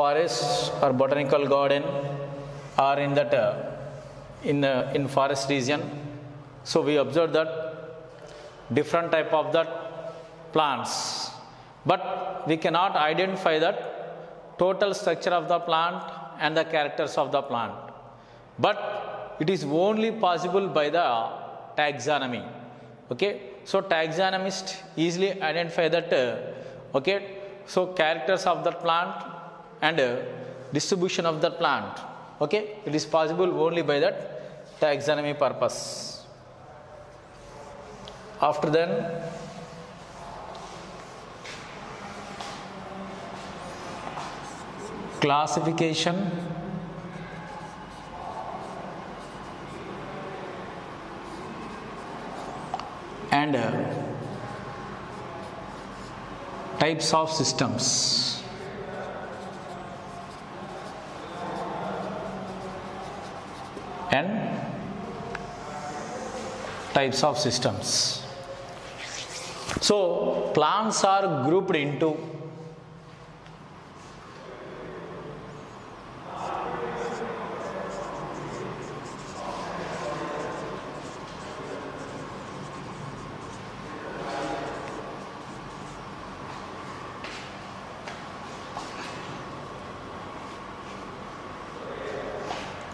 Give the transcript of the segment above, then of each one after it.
forest or botanical garden or in that uh, in uh, in forest region. So we observe that different type of that plants. But we cannot identify that total structure of the plant and the characters of the plant. But it is only possible by the taxonomy. Okay? So taxonomist easily identify that uh, okay? So characters of the plant and distribution of the plant. Okay? It is possible only by that taxonomy purpose. After then classification. And uh, types of systems and types of systems. So plants are grouped into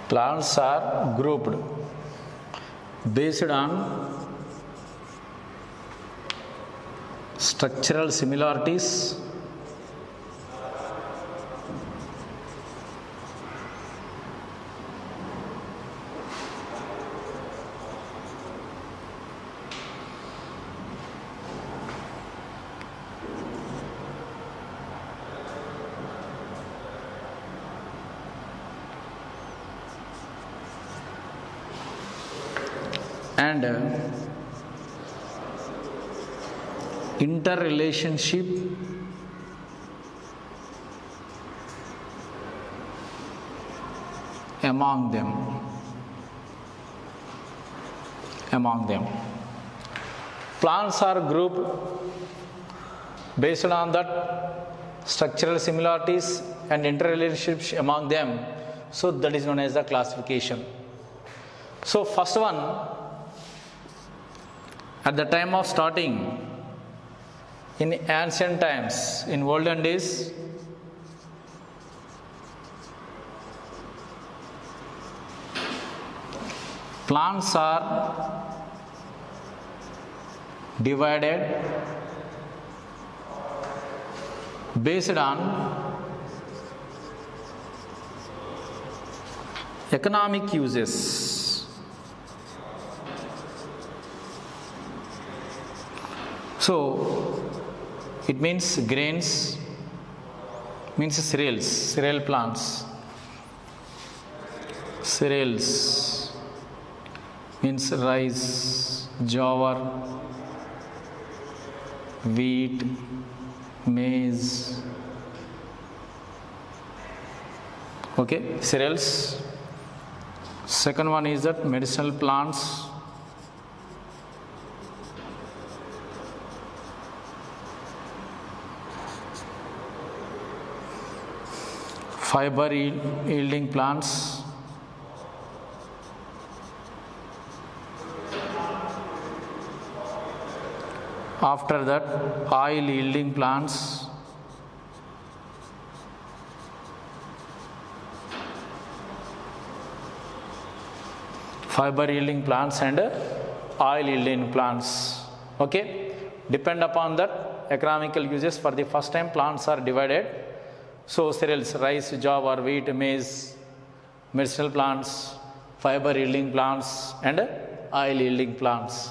plants are grouped based on structural similarities and uh, interrelationship. Among them. Among them. Plants are grouped based on that structural similarities and interrelationships among them. So that is known as the classification. So first one at the time of starting in ancient times in olden days plants are divided based on economic uses So it means grains, means cereals, cereal plants. Cereals means rice, jowar, wheat, maize. Okay, cereals. Second one is that medicinal plants fiber yielding plants. After that oil yielding plants. Fiber yielding plants and oil yielding plants. Okay? Depend upon that economical uses for the first time plants are divided so cereals, rice, jowar, wheat, maize, medicinal plants, fiber yielding plants and oil yielding plants.